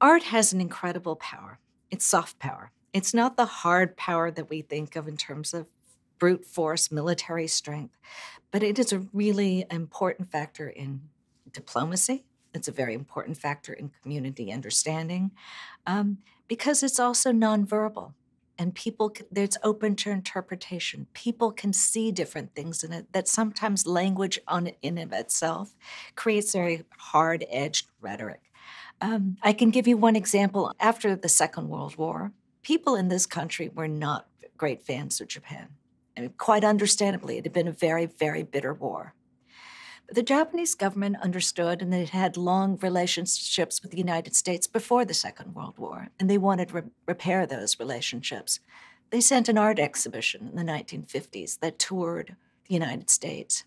Art has an incredible power. It's soft power. It's not the hard power that we think of in terms of brute force, military strength, but it is a really important factor in diplomacy. It's a very important factor in community understanding um, because it's also nonverbal and people it's open to interpretation people can see different things in it that sometimes language on in of itself creates very hard-edged rhetoric um, i can give you one example after the second world war people in this country were not great fans of japan quite understandably it had been a very very bitter war But the Japanese government understood and they had long relationships with the United States before the Second World War, and they wanted to re- repair those relationships. They sent an art exhibition in the 1950s that toured the United States.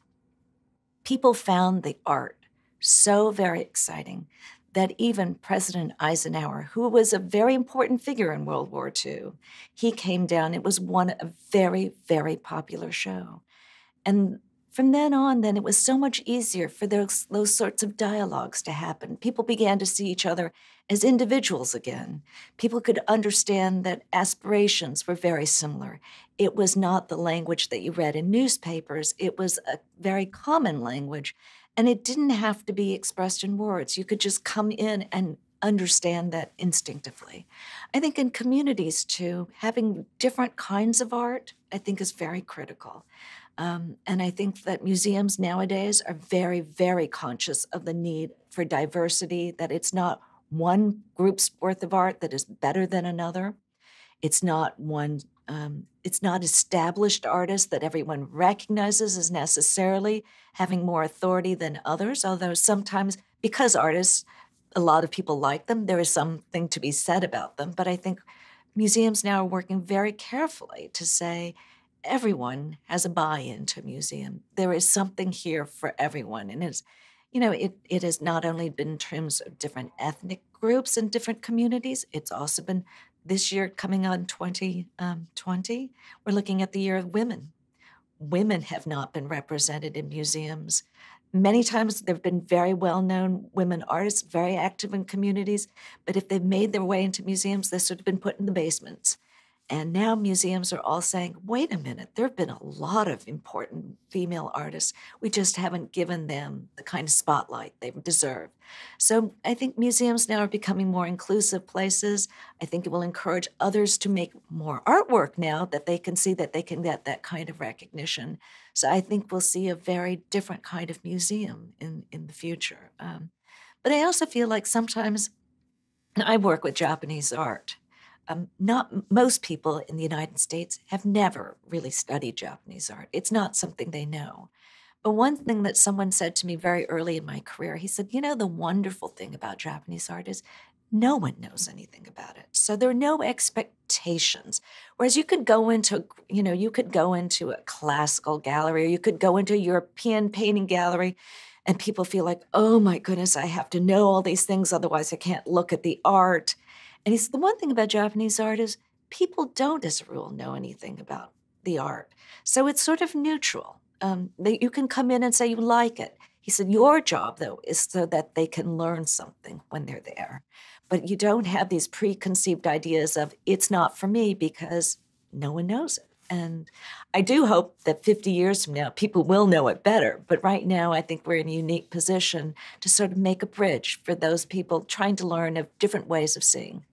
People found the art so very exciting that even President Eisenhower, who was a very important figure in World War II, he came down. It was one a very, very popular show. And from then on, then it was so much easier for those, those sorts of dialogues to happen. People began to see each other as individuals again. People could understand that aspirations were very similar. It was not the language that you read in newspapers, it was a very common language. And it didn't have to be expressed in words. You could just come in and understand that instinctively. I think in communities too, having different kinds of art, I think is very critical. Um, and I think that museums nowadays are very, very conscious of the need for diversity, that it's not one group's worth of art that is better than another. It's not one, um, it's not established artists that everyone recognizes as necessarily having more authority than others, although sometimes because artists, a lot of people like them, there is something to be said about them. But I think museums now are working very carefully to say, everyone has a buy-in to a museum. There is something here for everyone. And it's, you know, it, it has not only been in terms of different ethnic groups and different communities, it's also been this year coming on 2020, um, we're looking at the year of women. Women have not been represented in museums. Many times there have been very well known women artists, very active in communities, but if they've made their way into museums, they've sort of been put in the basements. And now museums are all saying, wait a minute, there have been a lot of important female artists. We just haven't given them the kind of spotlight they deserve. So I think museums now are becoming more inclusive places. I think it will encourage others to make more artwork now that they can see that they can get that kind of recognition. So I think we'll see a very different kind of museum in, in the future. Um, but I also feel like sometimes I work with Japanese art um, not most people in the United States have never really studied Japanese art. It's not something they know. But one thing that someone said to me very early in my career, he said, You know, the wonderful thing about Japanese art is no one knows anything about it. So there are no expectations. Whereas you could go into, you know, you could go into a classical gallery or you could go into a European painting gallery and people feel like, oh my goodness, I have to know all these things, otherwise I can't look at the art. And he said, the one thing about Japanese art is people don't, as a rule, know anything about the art. So it's sort of neutral. Um, they, you can come in and say you like it. He said, Your job, though, is so that they can learn something when they're there. But you don't have these preconceived ideas of it's not for me because no one knows it. And I do hope that 50 years from now, people will know it better. But right now, I think we're in a unique position to sort of make a bridge for those people trying to learn of different ways of seeing.